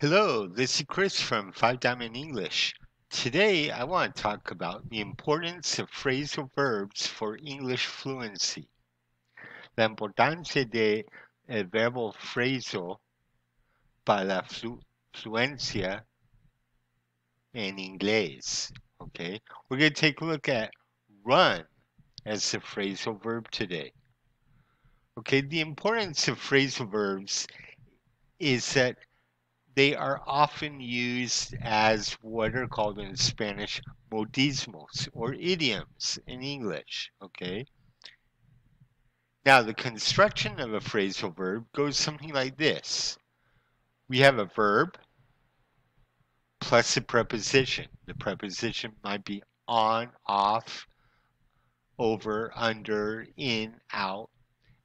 Hello, this is Chris from Five Diamond English. Today I want to talk about the importance of phrasal verbs for English fluency. La importancia de el verbo phrasal para la flu fluencia en inglés. Okay, we're going to take a look at run as a phrasal verb today. Okay, the importance of phrasal verbs is that they are often used as what are called in Spanish modismos or idioms in English. Okay. Now, the construction of a phrasal verb goes something like this we have a verb plus a preposition. The preposition might be on, off, over, under, in, out,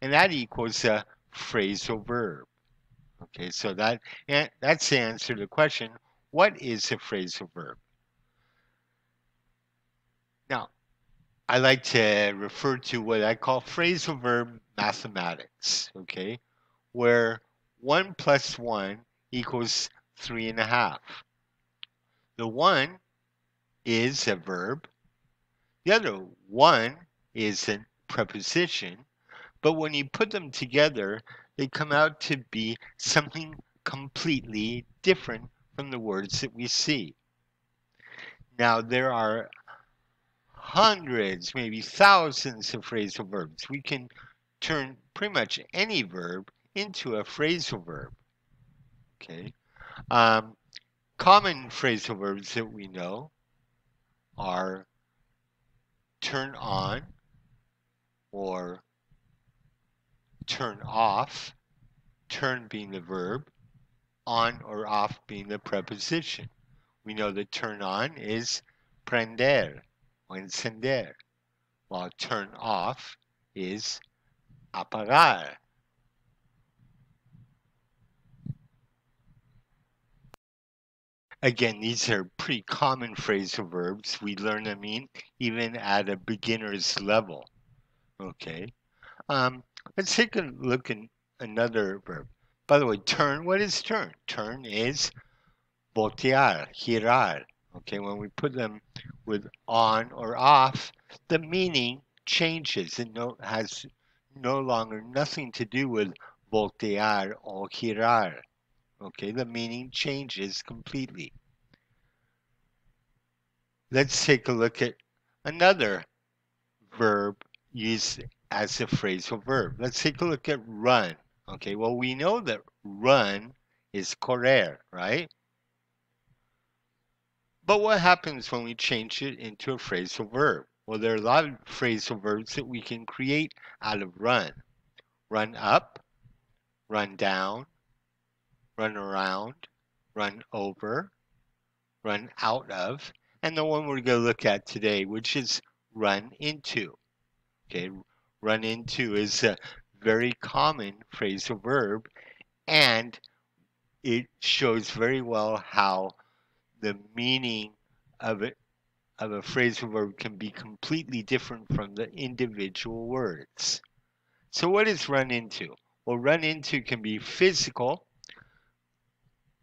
and that equals a phrasal verb. Okay, so that eh, that's the answer to the question, what is a phrasal verb? Now, I like to refer to what I call phrasal verb mathematics, okay, where 1 plus 1 equals 3 and a half. The 1 is a verb. The other 1 is a preposition. But when you put them together, they come out to be something completely different from the words that we see. Now, there are hundreds, maybe thousands of phrasal verbs. We can turn pretty much any verb into a phrasal verb. Okay. Um, common phrasal verbs that we know are turn on or turn off, turn being the verb, on or off being the preposition. We know that turn on is prender or encender, while turn off is apagar. Again, these are pretty common phrasal verbs. We learn them in, even at a beginner's level. Okay. Um, let's take a look at another verb. By the way, turn, what is turn? Turn is voltear, girar. Okay, when we put them with on or off, the meaning changes. It no, has no longer nothing to do with voltear or girar. Okay, the meaning changes completely. Let's take a look at another verb used as a phrasal verb. Let's take a look at run. Okay, well, we know that run is correr, right? But what happens when we change it into a phrasal verb? Well, there are a lot of phrasal verbs that we can create out of run. Run up, run down, run around, run over, run out of, and the one we're going to look at today, which is run into. Okay, run into is a very common phrasal verb and it shows very well how the meaning of it of a phrasal verb can be completely different from the individual words. So what is run into? Well, run into can be physical,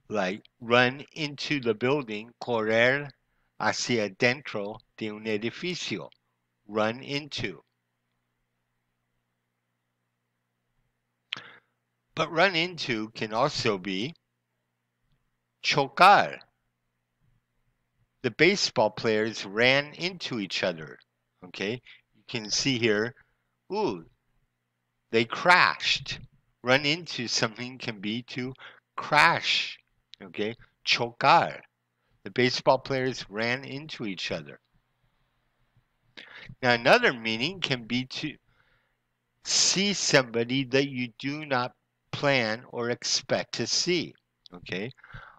like run into the building, correr hacia dentro de un edificio, run into. But run into can also be chocar. The baseball players ran into each other. Okay, you can see here, ooh, they crashed. Run into something can be to crash. Okay, chocar. The baseball players ran into each other. Now, another meaning can be to see somebody that you do not plan or expect to see. Okay.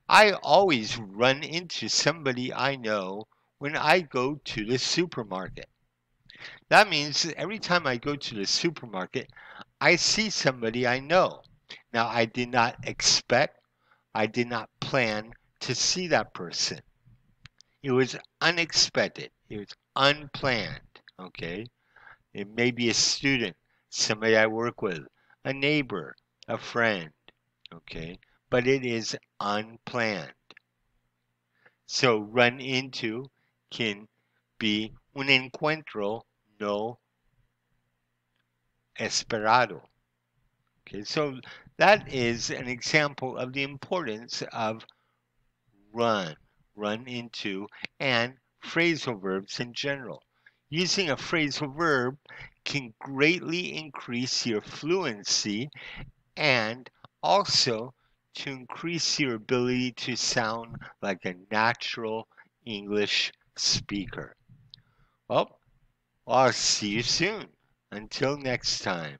I always run into somebody I know when I go to the supermarket. That means every time I go to the supermarket, I see somebody I know. Now, I did not expect, I did not plan to see that person. It was unexpected, it was unplanned. Okay. It may be a student, somebody I work with, a neighbor, a friend. Okay. but it is unplanned. So run into can be un encuentro no esperado. Okay, so that is an example of the importance of run, run into, and phrasal verbs in general. Using a phrasal verb can greatly increase your fluency and also to increase your ability to sound like a natural English speaker. Well, I'll see you soon. Until next time.